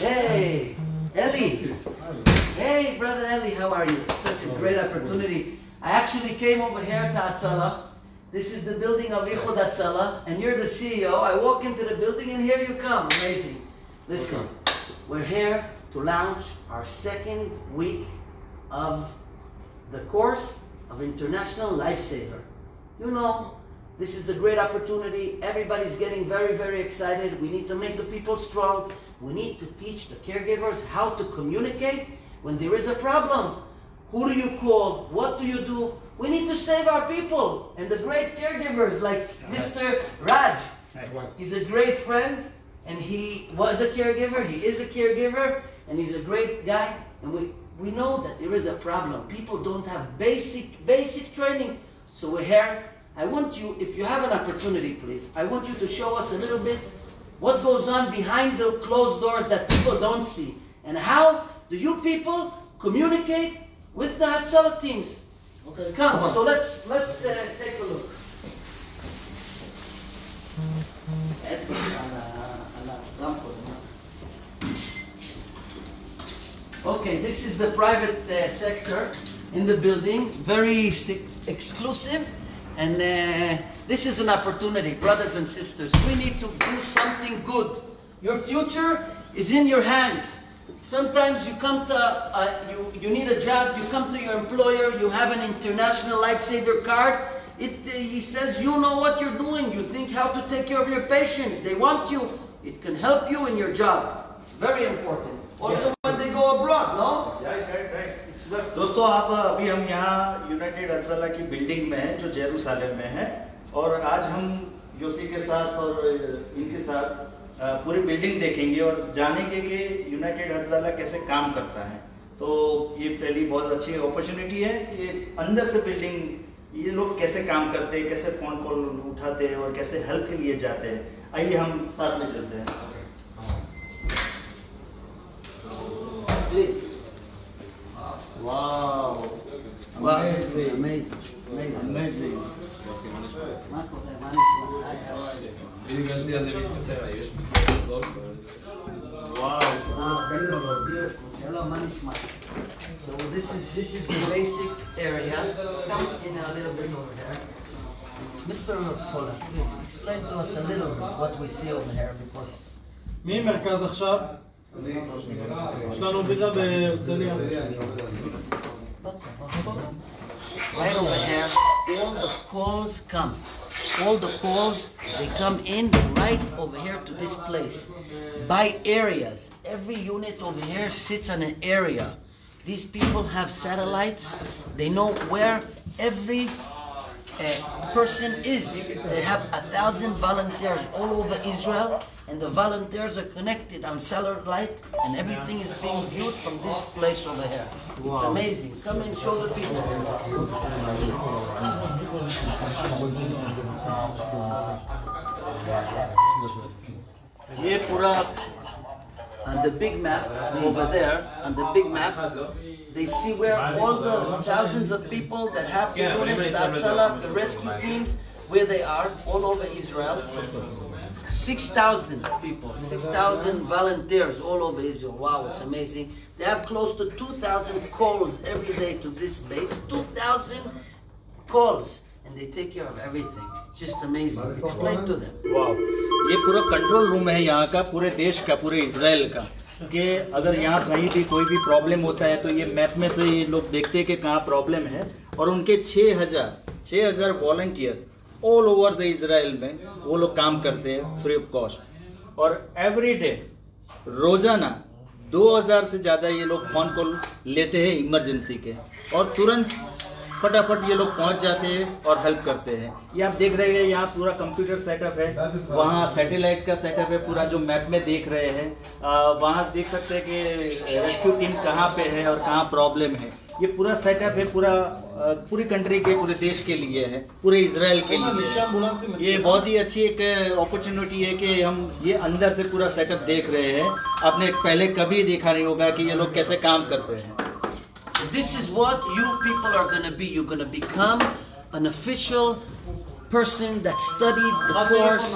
Hey, Ellie. Hey, brother Ellie, how are you? Such a great opportunity. I actually came over here to Hatzalah. This is the building of Ichud Hatzalah, and you're the CEO. I walk into the building, and here you come. Amazing. Listen, we're here to launch our second week of the course of International Lifesaver. You know, this is a great opportunity. Everybody's getting very, very excited. We need to make the people strong. We need to teach the caregivers how to communicate when there is a problem. Who do you call? What do you do? We need to save our people. And the great caregivers like Mr. Raj. He's a great friend and he was a caregiver. He is a caregiver and he's a great guy. And we, we know that there is a problem. People don't have basic, basic training. So we're here. I want you, if you have an opportunity, please, I want you to show us a little bit what goes on behind the closed doors that people don't see. And how do you people communicate with the Hatzalah teams? Okay. Come, so let's let's uh, take a look. Okay, this is the private uh, sector in the building, very exclusive, and uh, this is an opportunity, brothers and sisters. We need to do something good. Your future is in your hands. Sometimes you come to, uh, you, you need a job, you come to your employer, you have an international lifesaver card. It, uh, he says, you know what you're doing. You think how to take care of your patient. They want you. It can help you in your job. It's very important. Also when they go abroad, no? दोस्तों, आप अभी हम यहाँ United अल्सला की building में हैं, जो Jerusalem में है, और आज हम योसी के साथ और इनके साथ पूरी बिल्डिंग देखेंगे और जानेंगे कि यूनाइटेड अल्सला कैसे काम करता है। तो ये पहली बहुत अच्छी अपॉर्चुनिटी है कि अंदर से बिल्डिंग ये लोग कैसे काम करते हैं, कैसे फ़ोन कॉल उठाते हैं और कैसे हेल्प के लिए जाते हैं। आइए हम साथ में चलते हैं। Please. वाह Wow, this is amazing. Amazing. Amazing. מה קורה? מה נשמע? היי, how are you? בדיוק יש לי על זה וידאו שלה, יש לי כזאת. Wow. Ah, beautiful, beautiful. Hello, מה נשמע? So this is this is the basic area. Come in a little bit over here. Mr. Pola, please explain to us a little bit what we see over here because ממרכז עכשיו, יש לנו ויזה בהרצליה. right over here, all the calls come. All the calls they come in right over here to this place by areas. Every unit over here sits on an area. These people have satellites. They know where every a person is. They have a thousand volunteers all over Israel, and the volunteers are connected on satellite, and everything is being viewed from this place over here. It's amazing. Come and show the people. ये पूरा on the big map over there, and the big map, they see where all the thousands of people that have the units, the the rescue teams, where they are all over Israel. 6,000 people, 6,000 volunteers all over Israel. Wow, it's amazing. They have close to 2,000 calls every day to this base. 2,000 calls. And they take care of everything. Just amazing. Explain to them. वाह ये पूरा control room है यहाँ का, पूरे देश का, पूरे इसराइल का, कि अगर यहाँ कहीं भी कोई भी प्रॉब्लम होता है तो ये मैप में से ये लोग देखते हैं कि कहाँ प्रॉब्लम है। और उनके 6000 हज़ार छः हज़ार volunteer all over the Israel में वो लोग काम करते हैं फ्री ऑफ़ कॉस्ट और एवरी डे रोज़ाना 2000 से ज़्यादा ये लोग फ़ोन कॉल लेते हैं इमरजेंसी के। और तुरंत फटाफट ये लोग पहुँच जाते हैं और हेल्प करते हैं। ये आप देख रहे हैं, यहाँ पूरा कंप्यूटर सेटअप है। वहाँ सैटेलाइट का सेटअप है, पूरा जो मैप में देख रहे हैं। वहाँ देख सकते हैं कि रेस्क्यू टीम कहाँ पे है और कहाँ प्रॉब्लम है। ये पूरा सेटअप है, पूरा पूरी कंट्री के, पूरे देश के लिए है, पूरे इसराइल के लिए ये बहुत ही अच्छी एक अपॉर्चुनिटी है कि हम ये अंदर से पूरा सेटअप देख रहे हैं। आपने पहले कभी देखा नहीं होगा कि ये लोग कैसे काम करते हैं। This is what you people are going to be. You're going to become an official person that studied the course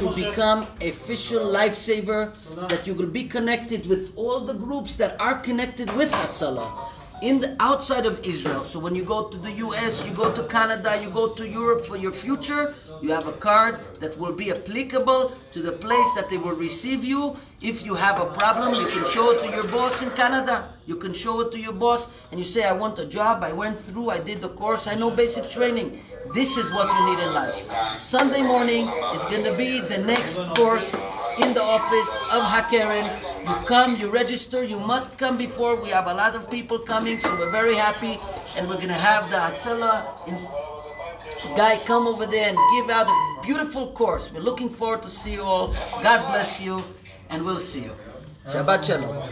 to become official lifesaver, that you will be connected with all the groups that are connected with Hatzalah in the outside of Israel. So when you go to the US, you go to Canada, you go to Europe for your future, you have a card that will be applicable to the place that they will receive you. If you have a problem, you can show it to your boss in Canada. You can show it to your boss and you say, I want a job, I went through, I did the course, I know basic training. This is what you need in life. Sunday morning is going to be the next course in the office of Hakeren. You come, you register, you must come before. We have a lot of people coming, so we're very happy. And we're going to have the Hatzalah guy come over there and give out a beautiful course. We're looking forward to see you all. God bless you, and we'll see you. Shabbat Shalom.